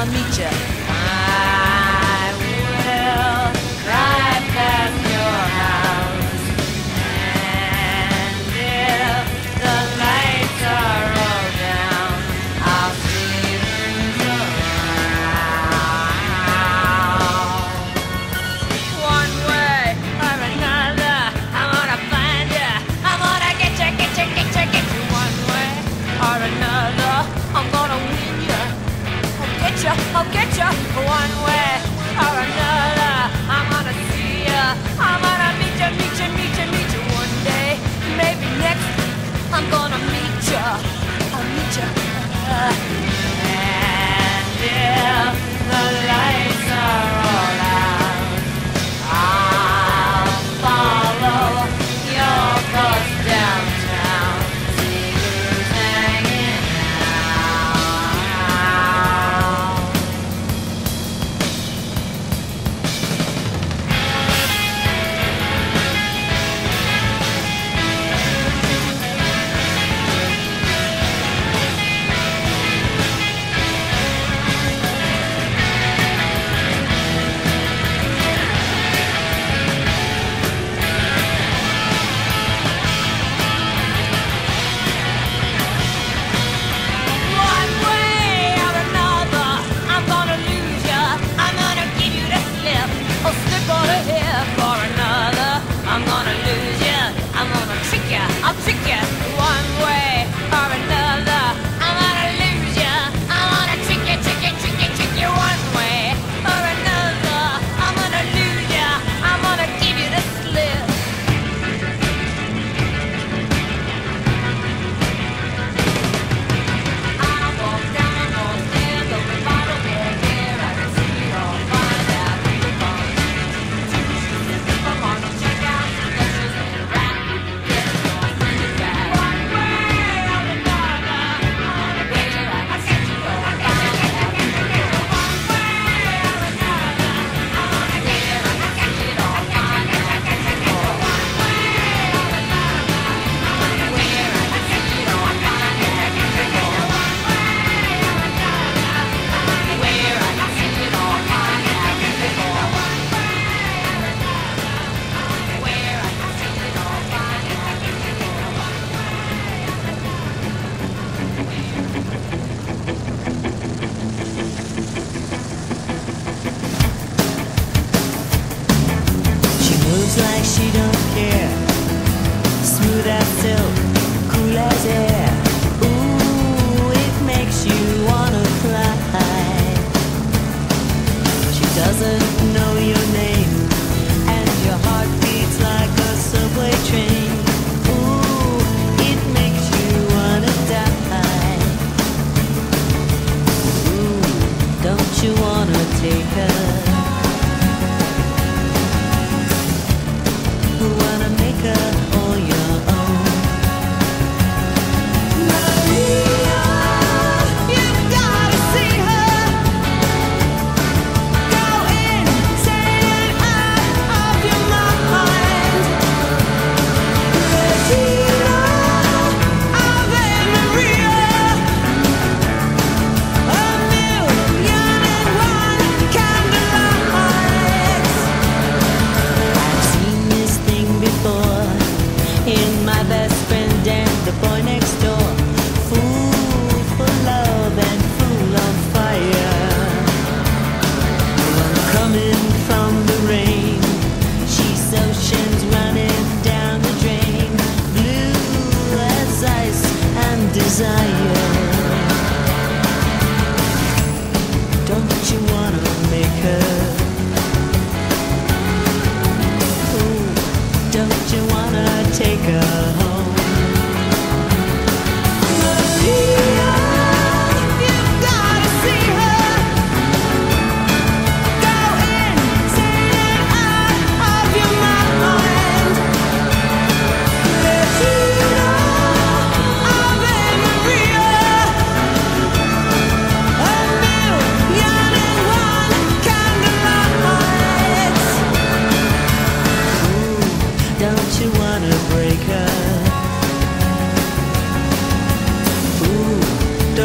I'll meet you. I'll get you one way.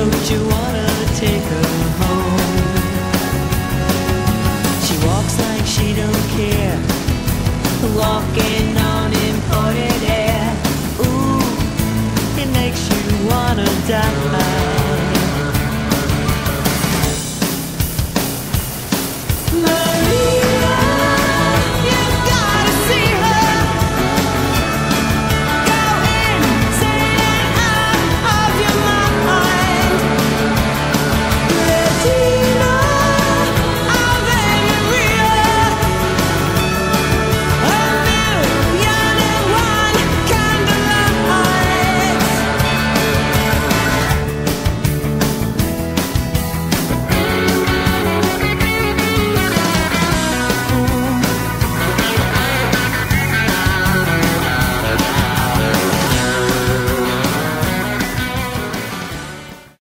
Don't you wanna take her home? She walks like she don't care, walking.